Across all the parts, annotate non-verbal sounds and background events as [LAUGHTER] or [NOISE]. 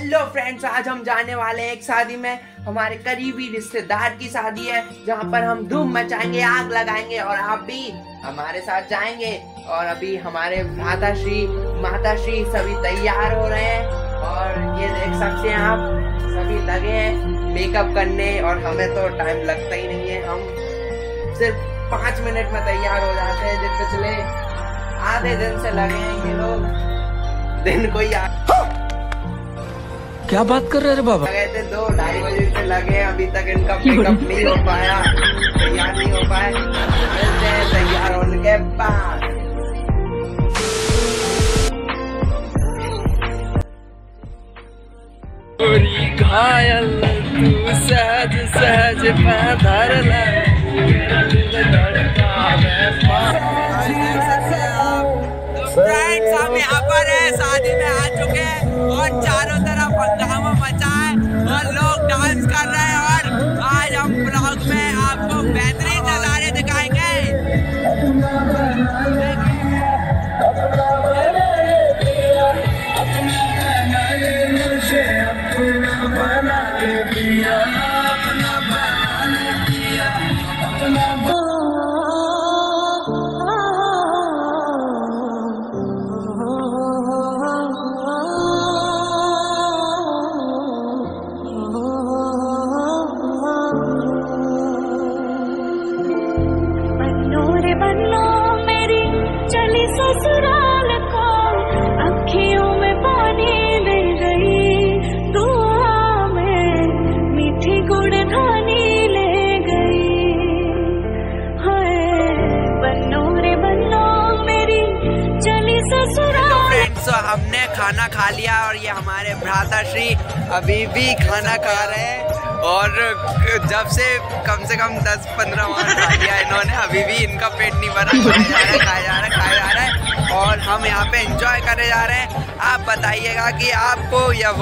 Hello friends आज हम जाने वाले हैं एक शादी में। हमारे करीबी रिश्तेदार की शादी है, जहाँ पर हम धूम मचाएँगे, आग लगाएँगे और आप भी हमारे साथ जाएँगे। और अभी हमारे माता श्री माता श्री सभी तैयार हो रहे हैं। और ये देख सकते हैं आप, सभी लगे हैं मेकअप करने और हमें तो टाइम लगता ही नहीं है। हम सिर्फ़ पाँच मिनट में तैयार हो जाते हैं जो पिछले आधे दिन से लगे हैं ये लोग। दिन को ही क्या बात कर रहे बाबा? गए थे दो ढाई बजे से लगे अभी तक इनका पिकअप नहीं हो पाया। तैयार नहीं हो पाए। तैयार होने के बाद। घायल तू सहज सहज पधर फ्रेंड्स हम यहाँ पर है शादी में आ चुके हैं और चारों बेहतरीन नज़ारे दिखाएँगे बन्नो फ्रेंड्स तो हमने खाना खा लिया और ये हमारे भ्राता श्री अभी भी खाना खा रहे हैं। और जब से कम से कम 10-15 बार खा लिया इन्होंने, अभी भी इनका पेट नहीं भरा खाया जा रहा है खाया जा रहा है खाया जा रहा और हम यहाँ पे एंजॉय करने जा रहे हैं। आप बताइएगा कि आपको यह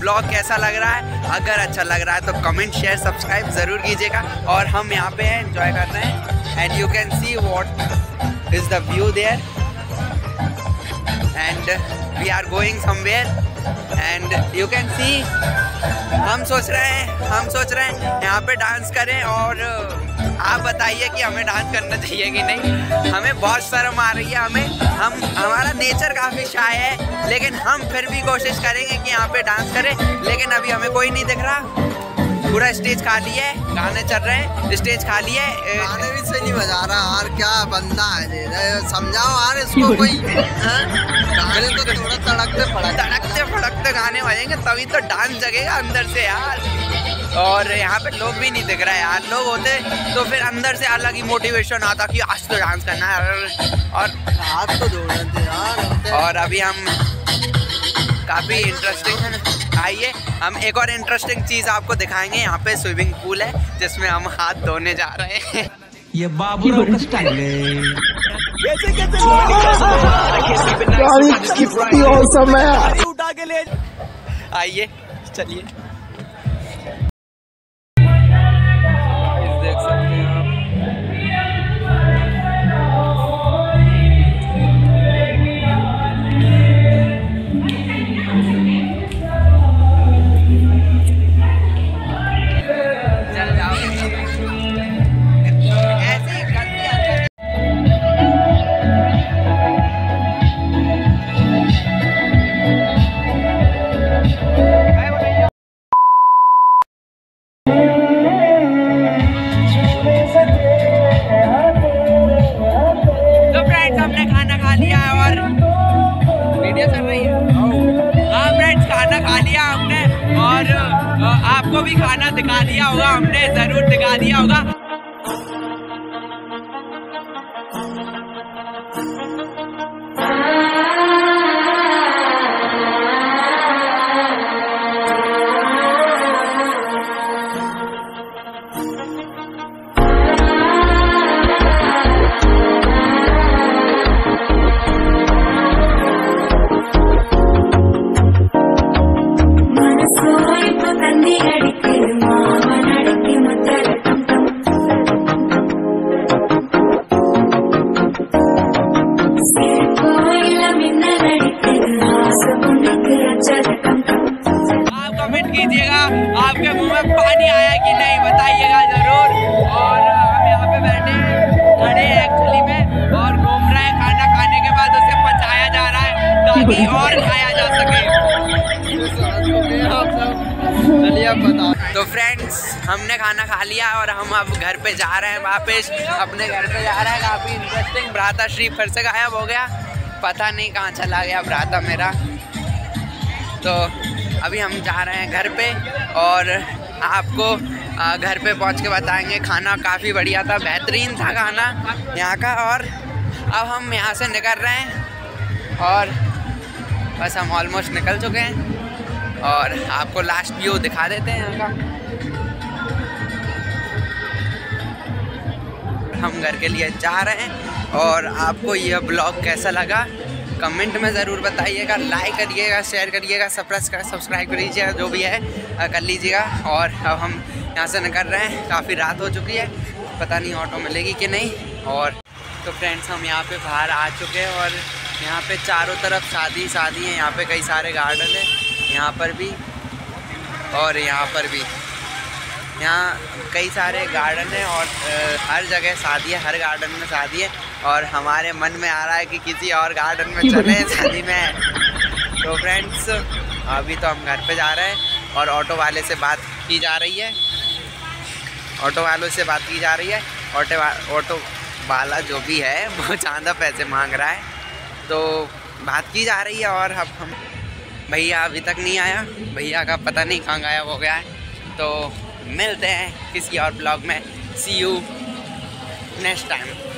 ब्लॉग कैसा लग रहा है? अगर अच्छा लग रहा है तो कमेंट शेयर सब्सक्राइब ज़रूर कीजिएगा। और हम यहाँ पे एंजॉय कर रहे हैं। And you can see what is the view there and we are going somewhere and you can see हम सोच रहे हैं, हम सोच रहे हैं, यहाँ पे डांस करें और आप बताइए कि हमें डांस करना चाहिए कि नहीं। हमें बहुत शर्म आ रही है, हमें, हम, हमारा नेचर काफ़ी शाय है, लेकिन हम फिर भी कोशिश करेंगे कि यहाँ पे डांस करें, लेकिन अभी हमें कोई नहीं दिख रहा। पूरा स्टेज खाली है गाने चल रहे हैं स्टेज खाली है गाने भी सही नहीं बजा रहा यार क्या बंदा है समझाओ यार इसको कोई हाँ? गाने तो थोड़ा तड़कते फड़कते तड़कते फड़कते गाने बजेंगे तभी तो डांस जगेगा अंदर से यार। और यहाँ पे लोग भी नहीं दिख रहा है यार लोग होते तो फिर अंदर से अलग ही मोटिवेशन आता कि आज तो डांस करना है। और हाथ तो थे यार और अभी हम काफ़ी इंटरेस्टिंग आइए हम एक और इंटरेस्टिंग चीज़ आपको दिखाएँगे। यहाँ पे स्विमिंग पूल है जिसमें हम हाथ धोने जा रहे हैं। ये बाबू का स्टाइल है। आइए चलिए। भी खाना दिखा दिया होगा हमने ज़रूर दिखा दिया होगा। बताइएगा ज़रूर। और हम यहाँ पे बैठे हैं खड़े हैं एक्चुअली में और घूम रहे हैं खाना खाने के बाद उसे पचाया जा रहा है ताकि [LAUGHS] और खाया जा सके। चलिए अब बता तो फ्रेंड्स हमने खाना खा लिया और हम अब घर पे जा रहे हैं वापस। अपने घर पे जा रहे हैं काफ़ी इंटरेस्टिंग भ्राता श्री फिर से गायब हो गया। पता नहीं कहाँ चला गया भ्राता मेरा। तो अभी हम जा रहे हैं घर पे और आपको घर पे पहुँच के बताएँगे, खाना काफ़ी बढ़िया था, बेहतरीन था खाना यहाँ का और अब हम यहाँ से निकल रहे हैं और बस हम ऑलमोस्ट निकल चुके हैं और आपको लास्ट व्यू दिखा देते हैं यहाँ का। हम घर के लिए जा रहे हैं और आपको यह ब्लॉग कैसा लगा कमेंट में ज़रूर बताइएगा लाइक करिएगा शेयर करिएगा सब्सक्राइब सब्सक्राइब करिएगा, जो भी है। कर लीजिएगा। और अब हम यहाँ से निकल रहे हैं। काफ़ी रात हो चुकी है। पता नहीं ऑटो मिलेगी कि नहीं। और तो फ्रेंड्स हम यहाँ पे बाहर आ चुके हैं और यहाँ पे चारों तरफ़ शादी शादी है। यहाँ पे कई सारे गार्डन है। यहाँ पर भी और यहाँ पर भी। यहाँ कई सारे गार्डन हैं और हर जगह शादी है। हर गार्डन में शादी है। और हमारे मन में आ रहा है कि किसी और गार्डन में चले, शादी में। तो फ्रेंड्स अभी तो हम घर पे जा रहे हैं। और ऑटो वाले से बात की जा रही है। ऑटो वालों से बात की जा रही है। ऑटो ऑटो वाला जो भी है, [LAUGHS] वो ज़्यादा पैसे मांग रहा है। तो बात की जा रही है और अब हम, भैया अभी तक नहीं आया। भैया का पता नहीं कहाँ गायब हो गया है। तो मिलते हैं किसी और ब्लॉग में। सी यू नेक्स्ट टाइम